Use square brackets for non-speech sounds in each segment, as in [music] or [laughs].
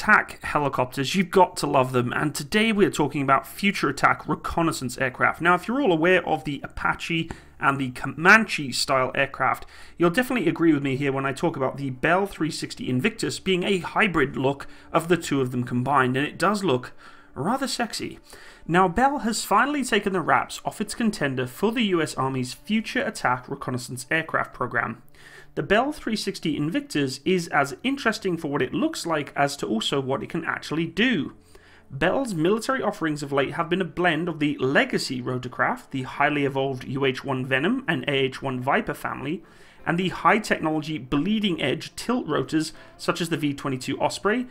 attack helicopters, you've got to love them, and today we're talking about future attack reconnaissance aircraft. Now, if you're all aware of the Apache and the Comanche style aircraft, you'll definitely agree with me here when I talk about the Bell 360 Invictus being a hybrid look of the two of them combined, and it does look rather sexy. Now, Bell has finally taken the wraps off its contender for the US Army's Future Attack Reconnaissance Aircraft program. The Bell 360 Invictus is as interesting for what it looks like as to also what it can actually do. Bell's military offerings of late have been a blend of the legacy rotorcraft, the highly evolved UH-1 Venom and AH-1 Viper family, and the high technology bleeding edge tilt rotors such as the V-22 Osprey,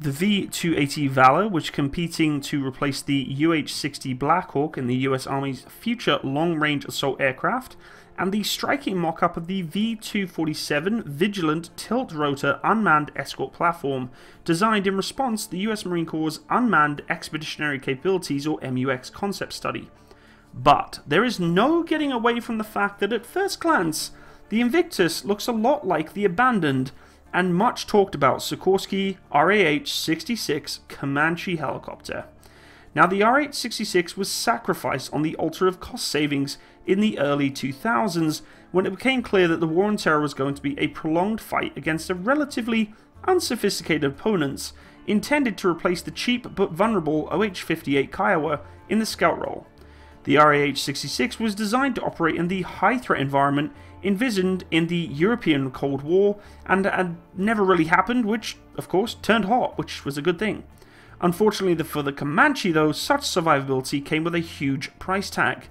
the V-280 Valor, which competing to replace the UH-60 Blackhawk in the US Army's future long-range assault aircraft, and the striking mock-up of the V-247 Vigilant tilt-rotor unmanned escort platform, designed in response to the US Marine Corps' Unmanned Expeditionary Capabilities or MUX concept study. But there is no getting away from the fact that at first glance, the Invictus looks a lot like the abandoned and much talked about Sikorsky RAH-66 Comanche helicopter. Now the RAH-66 was sacrificed on the altar of cost savings in the early 2000s when it became clear that the war on terror was going to be a prolonged fight against a relatively unsophisticated opponents intended to replace the cheap but vulnerable OH-58 Kiowa in the scout role. The RAH-66 was designed to operate in the high-threat environment envisioned in the European Cold War and had never really happened, which, of course, turned hot, which was a good thing. Unfortunately for the Comanche though, such survivability came with a huge price tag.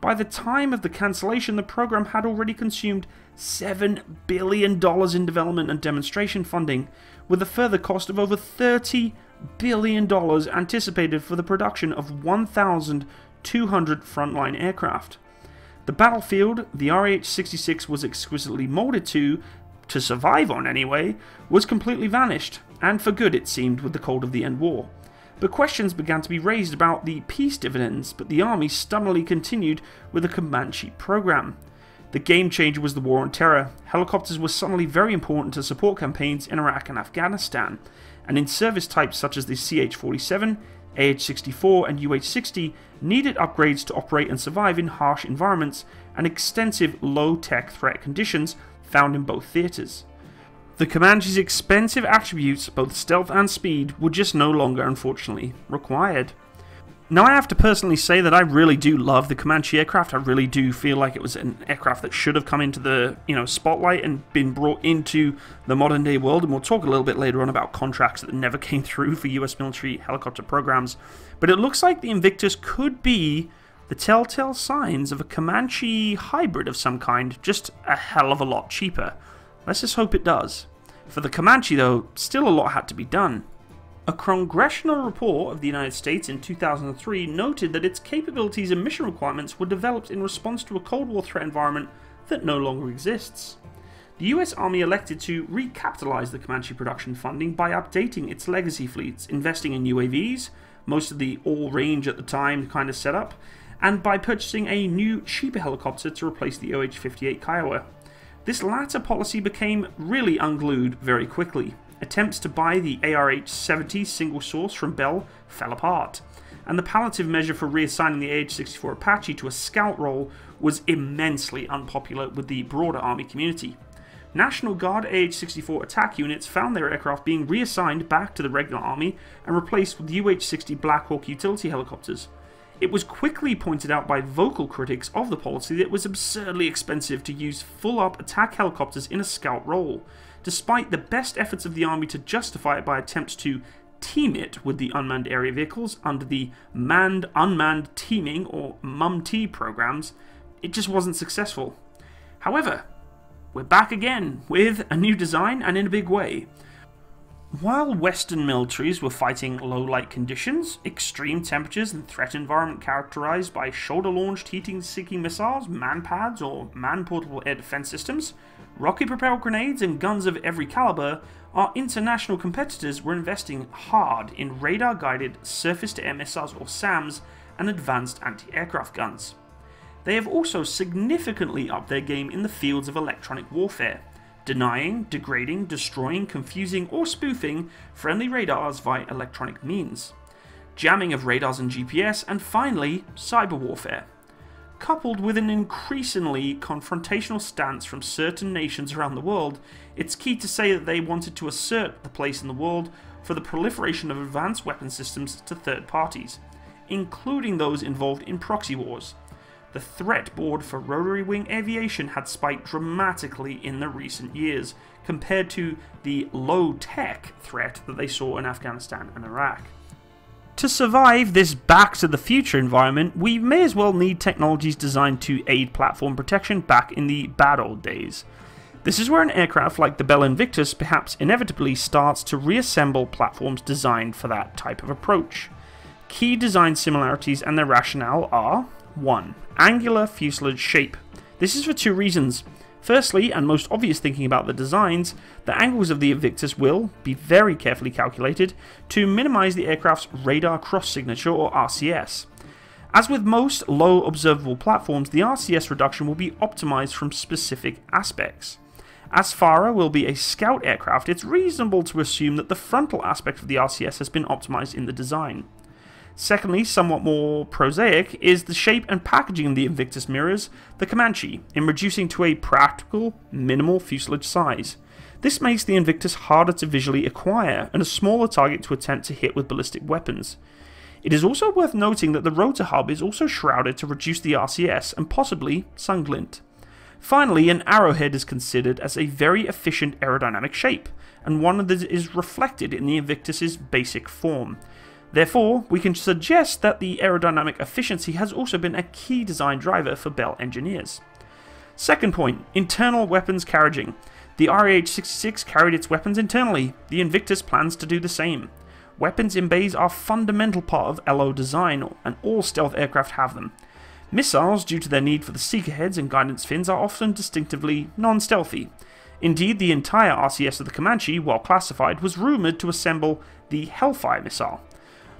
By the time of the cancellation, the program had already consumed $7 billion in development and demonstration funding, with a further cost of over $30 billion anticipated for the production of 1,200 frontline aircraft. The battlefield the RH-66 was exquisitely molded to, to survive on anyway, was completely vanished, and for good it seemed with the cold of the end war. But questions began to be raised about the peace dividends, but the army stubbornly continued with the Comanche program. The game changer was the war on terror. Helicopters were suddenly very important to support campaigns in Iraq and Afghanistan, and in service types such as the CH-47, AH-64 and UH-60 needed upgrades to operate and survive in harsh environments and extensive low-tech threat conditions found in both theatres. The Comanche's expensive attributes, both stealth and speed, were just no longer, unfortunately, required. Now I have to personally say that I really do love the Comanche aircraft. I really do feel like it was an aircraft that should have come into the you know spotlight and been brought into the modern day world. And we'll talk a little bit later on about contracts that never [laughs] came through for US military helicopter programs. But it looks like the Invictus could be the telltale signs of a Comanche hybrid of some kind, just a hell of a lot cheaper. Let's just hope it does. For the Comanche though, still a lot had to be done. A congressional report of the United States in 2003 noted that its capabilities and mission requirements were developed in response to a Cold War threat environment that no longer exists. The US Army elected to recapitalize the Comanche production funding by updating its legacy fleets, investing in UAVs, most of the all-range at the time kind of setup, and by purchasing a new, cheaper helicopter to replace the OH-58 Kiowa. This latter policy became really unglued very quickly. Attempts to buy the ARH-70 single source from Bell fell apart, and the palliative measure for reassigning the AH-64 Apache to a scout role was immensely unpopular with the broader Army community. National Guard AH-64 attack units found their aircraft being reassigned back to the regular Army and replaced with UH-60 Blackhawk utility helicopters. It was quickly pointed out by vocal critics of the policy that it was absurdly expensive to use full-up attack helicopters in a scout role, despite the best efforts of the army to justify it by attempts to team it with the unmanned area vehicles under the Manned Unmanned Teaming or MUMT programs, it just wasn't successful. However, we're back again with a new design and in a big way. While Western militaries were fighting low light conditions, extreme temperatures, and threat environment characterized by shoulder launched heating seeking missiles, manpads, or man portable air defense systems, rocket propelled grenades, and guns of every caliber, our international competitors were investing hard in radar guided surface to air missiles or SAMs and advanced anti aircraft guns. They have also significantly upped their game in the fields of electronic warfare, denying, degrading, destroying, confusing, or spoofing friendly radars via electronic means, jamming of radars and GPS, and finally, cyber warfare. Coupled with an increasingly confrontational stance from certain nations around the world, it's key to say that they wanted to assert the place in the world for the proliferation of advanced weapon systems to third parties, including those involved in proxy wars. The threat board for rotary wing aviation had spiked dramatically in the recent years, compared to the low tech threat that they saw in Afghanistan and Iraq. To survive this back to the future environment, we may as well need technologies designed to aid platform protection back in the bad old days. This is where an aircraft like the Bell Invictus perhaps inevitably starts to reassemble platforms designed for that type of approach. Key design similarities and their rationale are 1. Angular fuselage shape. This is for two reasons. Firstly, and most obvious thinking about the designs, the angles of the Invictus will be very carefully calculated to minimize the aircraft's radar cross signature or RCS. As with most low observable platforms, the RCS reduction will be optimized from specific aspects. As FARA will be a scout aircraft, it's reasonable to assume that the frontal aspect of the RCS has been optimized in the design. Secondly, somewhat more prosaic, is the shape and packaging of the Invictus mirrors the Comanche in reducing to a practical, minimal fuselage size. This makes the Invictus harder to visually acquire and a smaller target to attempt to hit with ballistic weapons. It is also worth noting that the rotor hub is also shrouded to reduce the RCS and possibly sun glint. Finally, an arrowhead is considered as a very efficient aerodynamic shape, and one that is reflected in the Invictus's basic form. Therefore, we can suggest that the aerodynamic efficiency has also been a key design driver for Bell engineers. Second point, internal weapons carriaging. The RAH-66 carried its weapons internally, the Invictus plans to do the same. Weapons in bays are a fundamental part of LO design, and all stealth aircraft have them. Missiles, due to their need for the seeker heads and guidance fins, are often distinctively non-stealthy. Indeed, the entire RCS of the Comanche, while classified, was rumoured to assemble the Hellfire missile,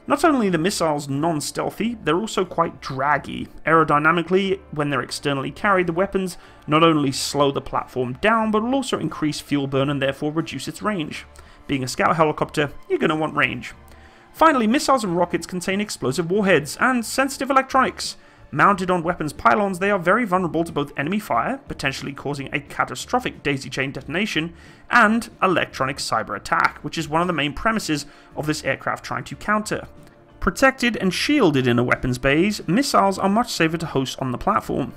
not only are the missiles non-stealthy, they're also quite draggy. Aerodynamically, when they're externally carried, the weapons not only slow the platform down, but will also increase fuel burn and therefore reduce its range. Being a scout helicopter, you're going to want range. Finally, missiles and rockets contain explosive warheads and sensitive electronics. Mounted on weapons pylons, they are very vulnerable to both enemy fire, potentially causing a catastrophic daisy chain detonation, and electronic cyber attack, which is one of the main premises of this aircraft trying to counter. Protected and shielded in a weapons bays, missiles are much safer to host on the platform.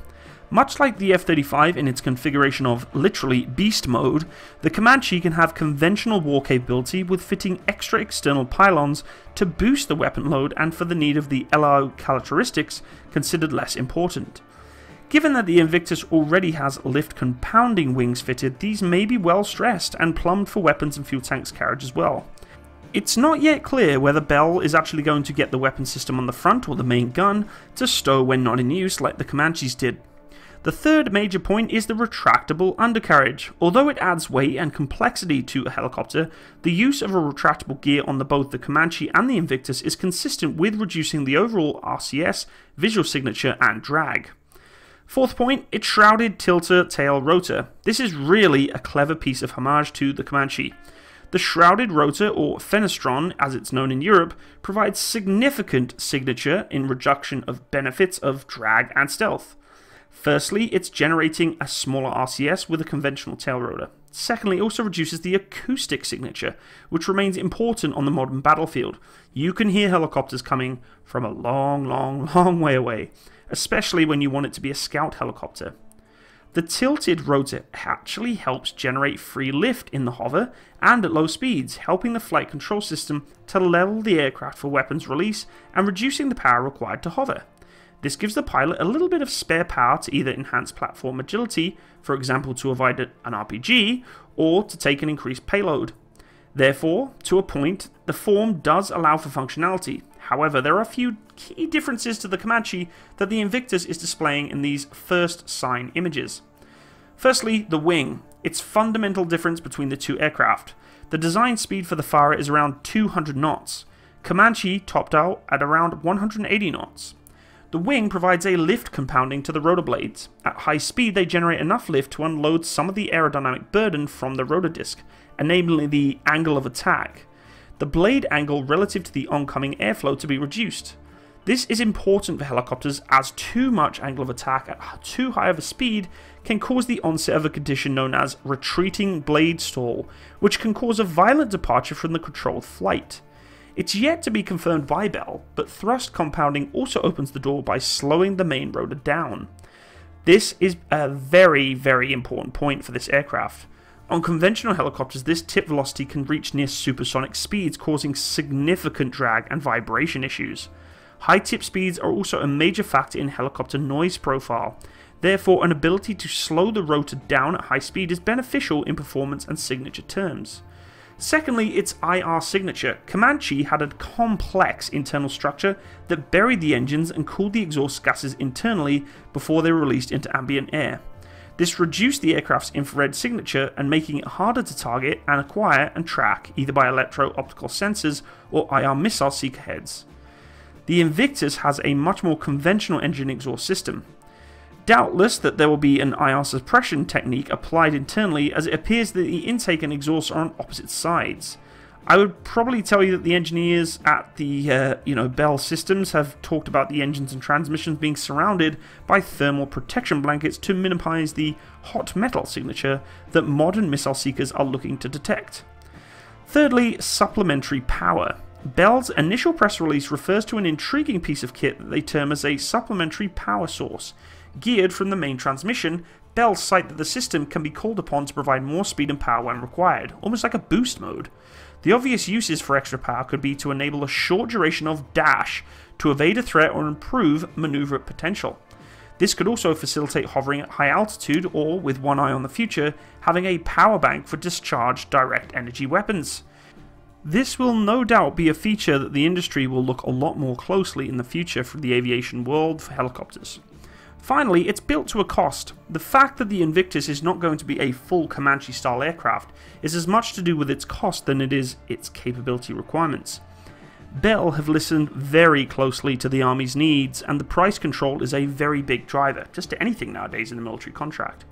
Much like the F-35 in its configuration of literally beast mode, the Comanche can have conventional war capability with fitting extra external pylons to boost the weapon load and for the need of the LRO characteristics considered less important. Given that the Invictus already has lift compounding wings fitted, these may be well stressed and plumbed for weapons and fuel tanks carriage as well. It's not yet clear whether Bell is actually going to get the weapon system on the front or the main gun to stow when not in use like the Comanches did. The third major point is the retractable undercarriage. Although it adds weight and complexity to a helicopter, the use of a retractable gear on the, both the Comanche and the Invictus is consistent with reducing the overall RCS, visual signature, and drag. Fourth point, its shrouded tilter tail rotor. This is really a clever piece of homage to the Comanche. The shrouded rotor, or fenestron as it's known in Europe, provides significant signature in reduction of benefits of drag and stealth. Firstly, it's generating a smaller RCS with a conventional tail rotor. Secondly, it also reduces the acoustic signature, which remains important on the modern battlefield. You can hear helicopters coming from a long, long, [laughs] long way away, especially when you want it to be a scout helicopter. The tilted rotor actually helps generate free lift in the hover and at low speeds, helping the flight control system to level the aircraft for weapons release and reducing the power required to hover. This gives the pilot a little bit of spare power to either enhance platform agility, for example to avoid an RPG, or to take an increased payload. Therefore, to a point, the form does allow for functionality. However, there are a few key differences to the Comanche that the Invictus is displaying in these first sign images. Firstly, the wing. Its fundamental difference between the two aircraft. The design speed for the FARA is around 200 knots. Comanche topped out at around 180 knots. The wing provides a lift compounding to the rotor blades. At high speed, they generate enough lift to unload some of the aerodynamic burden from the rotor disc, enabling the angle of attack. The blade angle relative to the oncoming airflow to be reduced. This is important for helicopters as too much angle of attack at too high of a speed can cause the onset of a condition known as retreating blade stall, which can cause a violent departure from the controlled flight. It's yet to be confirmed by Bell, but thrust compounding also opens the door by slowing the main rotor down. This is a very, very important point for this aircraft. On conventional helicopters, this tip velocity can reach near supersonic speeds, causing significant drag and vibration issues. High tip speeds are also a major factor in helicopter noise profile. Therefore, an ability to slow the rotor down at high speed is beneficial in performance and signature terms. Secondly, its IR signature. Comanche had a complex internal structure that buried the engines and cooled the exhaust gases internally before they were released into ambient air. This reduced the aircraft's infrared signature and making it harder to target and acquire and track either by electro-optical sensors or IR missile seeker heads. The Invictus has a much more conventional engine exhaust system. Doubtless that there will be an IR suppression technique applied internally as it appears that the intake and exhaust are on opposite sides. I would probably tell you that the engineers at the uh, you know Bell Systems have talked about the engines and transmissions being surrounded by thermal protection blankets to minimize the hot metal signature that modern missile seekers are looking to detect. Thirdly, supplementary power. Bell's initial press release refers to an intriguing piece of kit that they term as a supplementary power source. Geared from the main transmission, Bell cite that the system can be called upon to provide more speed and power when required, almost like a boost mode. The obvious uses for extra power could be to enable a short duration of dash to evade a threat or improve maneuver potential. This could also facilitate hovering at high altitude or, with one eye on the future, having a power bank for discharged direct energy weapons. This will no doubt be a feature that the industry will look a lot more closely in the future for the aviation world for helicopters. Finally, it's built to a cost. The fact that the Invictus is not going to be a full Comanche style aircraft is as much to do with its cost than it is its capability requirements. Bell have listened very closely to the Army's needs, and the price control is a very big driver, just to anything nowadays in a military contract.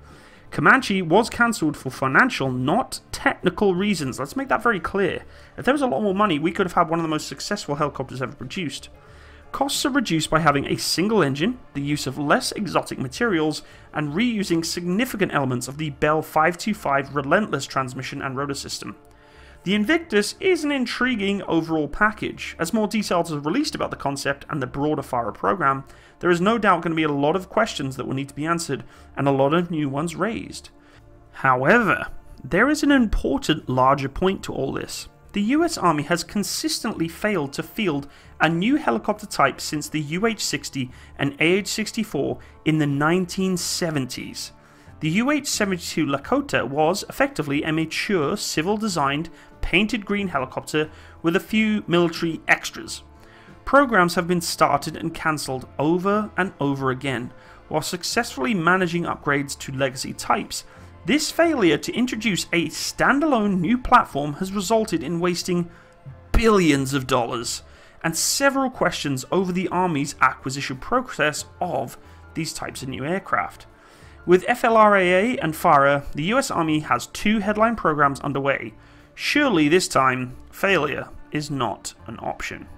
Comanche was cancelled for financial, not technical reasons. Let's make that very clear. If there was a lot more money, we could have had one of the most successful helicopters ever produced. Costs are reduced by having a single engine, the use of less exotic materials, and reusing significant elements of the Bell 525 Relentless transmission and rotor system. The Invictus is an intriguing overall package. As more details are released about the concept and the broader FARA program, there is no doubt going to be a lot of questions that will need to be answered and a lot of new ones raised. However, there is an important larger point to all this. The US Army has consistently failed to field a new helicopter type since the UH-60 and AH-64 in the 1970s. The UH-72 Lakota was effectively a mature, civil-designed, painted green helicopter with a few military extras. Programs have been started and cancelled over and over again, while successfully managing upgrades to legacy types this failure to introduce a standalone new platform has resulted in wasting billions of dollars and several questions over the Army's acquisition process of these types of new aircraft. With FLRAA and FARA, the US Army has two headline programs underway. Surely this time, failure is not an option.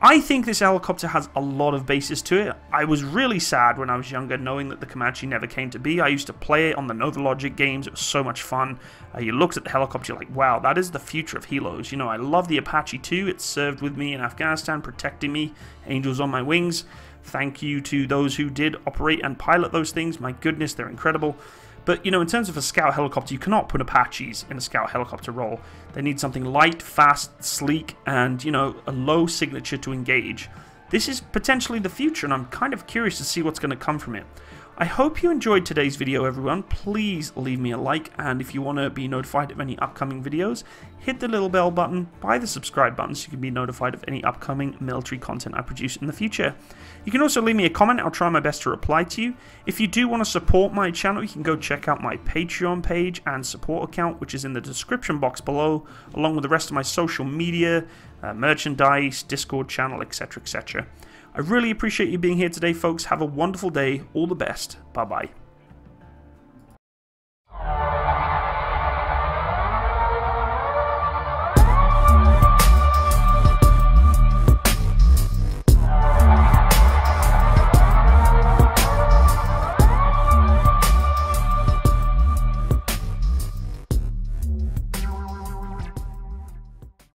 I think this helicopter has a lot of basis to it. I was really sad when I was younger knowing that the Comanche never came to be. I used to play it on the Novalogic games. It was so much fun. Uh, you looked at the helicopter, you're like, wow, that is the future of helos. You know, I love the Apache too. It served with me in Afghanistan, protecting me. Angels on my wings. Thank you to those who did operate and pilot those things. My goodness, they're incredible. But, you know, in terms of a scout helicopter, you cannot put Apaches in a scout helicopter role. They need something light, fast, sleek, and, you know, a low signature to engage. This is potentially the future, and I'm kind of curious to see what's going to come from it. I hope you enjoyed today's video everyone, please leave me a like and if you want to be notified of any upcoming videos, hit the little bell button, by the subscribe button so you can be notified of any upcoming military content I produce in the future. You can also leave me a comment, I'll try my best to reply to you. If you do want to support my channel, you can go check out my Patreon page and support account which is in the description box below, along with the rest of my social media, uh, merchandise, Discord channel, etc, etc. I really appreciate you being here today, folks. Have a wonderful day. All the best. Bye bye.